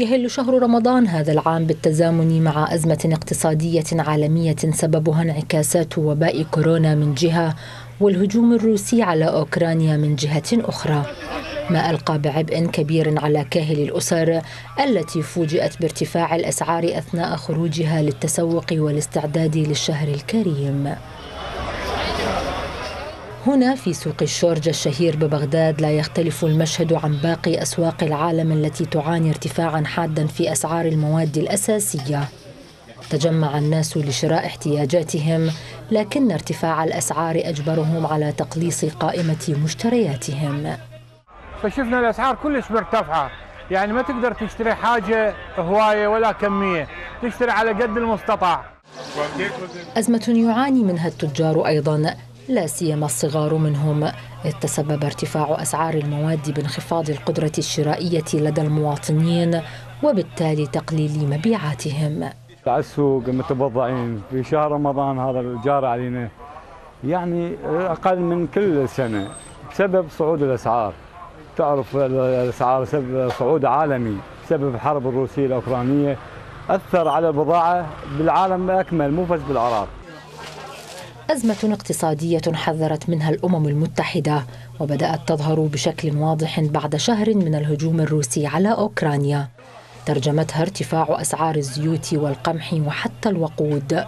يهل شهر رمضان هذا العام بالتزامن مع أزمة اقتصادية عالمية سببها انعكاسات وباء كورونا من جهة والهجوم الروسي على أوكرانيا من جهة أخرى. ما ألقى بعبء كبير على كاهل الأسر التي فوجئت بارتفاع الأسعار أثناء خروجها للتسوق والاستعداد للشهر الكريم. هنا في سوق الشورج الشهير ببغداد لا يختلف المشهد عن باقي أسواق العالم التي تعاني ارتفاعا حادا في أسعار المواد الأساسية. تجمع الناس لشراء احتياجاتهم لكن ارتفاع الأسعار أجبرهم على تقليص قائمة مشترياتهم. فشفنا الأسعار كلش مرتفعة. يعني ما تقدر تشتري حاجة هواية ولا كمية. تشتري على قد المستطاع. أزمة يعاني منها التجار أيضا. لا سيما الصغار منهم. تسبب ارتفاع أسعار المواد بانخفاض القدرة الشرائية لدى المواطنين وبالتالي تقليل مبيعاتهم. على السوق متبضعين في شهر رمضان هذا الجار علينا. يعني أقل من كل سنة بسبب صعود الأسعار. تعرف الأسعار سبب صعود عالمي بسبب الحرب الروسية الأوكرانية. أثر على البضاعة بالعالم أكمل مو بس بالعراق أزمة اقتصادية حذرت منها الأمم المتحدة وبدأت تظهر بشكل واضح بعد شهر من الهجوم الروسي على أوكرانيا. ترجمتها ارتفاع أسعار الزيوت والقمح وحتى الوقود.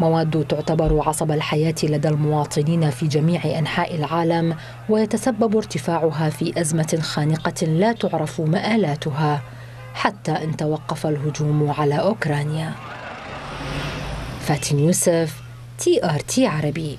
مواد تعتبر عصب الحياة لدى المواطنين في جميع أنحاء العالم ويتسبب ارتفاعها في أزمة خانقة لا تعرف مآلاتها حتى إن توقف الهجوم على أوكرانيا. فاتن يوسف تي آر تي عربي.